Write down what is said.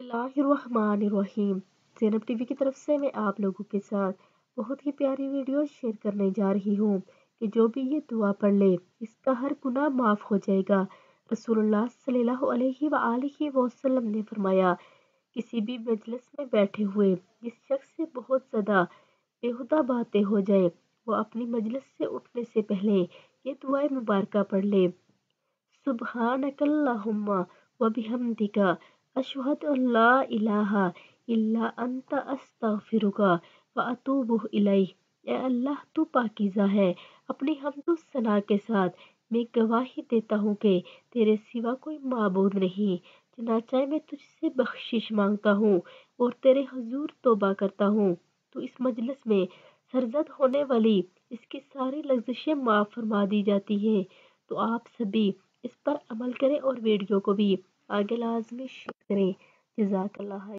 बिस्मिल्लाहिर्रहमानिर्रहीम। ज़ैनब टीवी की तरफ़ से मैं आप लोगों के साथ बहुत ही प्यारी वीडियो शेयर करने जा रही हूँ कि जो भी ये दुआ पढ़ ले, इसका हर गुनाह माफ़ हो जाएगा। रसूलुल्लाह सल्लल्लाहु अलैहि वसल्लम ने फरमाया, किसी भी मजलिस में बैठे हुए जिस शख्स से बहुत ज़्यादा बेहुदा बातें हो जाए। वो अपनी मजलिस से उठने से पहले ये दुआएँ मुबारक पढ़ ले। सुबहानकल्लाहुम्मा व बिहम्दिका अशहदु अल्ला इलाहा इल्ला अंता अस्तगफिरुका व अतूबु ए अल्लाह, तू पाकीज़ा है। अपनी हमदो सना के साथ मैं गवाही देता हूँ कि तेरे सिवा कोई माबूद नहीं। चनाचा मैं तुझसे बख्शिश माँगता हूँ और तेरे हजूर तोबा करता हूँ। तो इस मजलिस में सरजद होने वाली इसकी सारी लफ्जिशें माफ़ फरमा दी जाती हैं। तो आप सभी इस पर अमल करें और वीडियो को भी। आगे लाजमी करें जजाकल्ला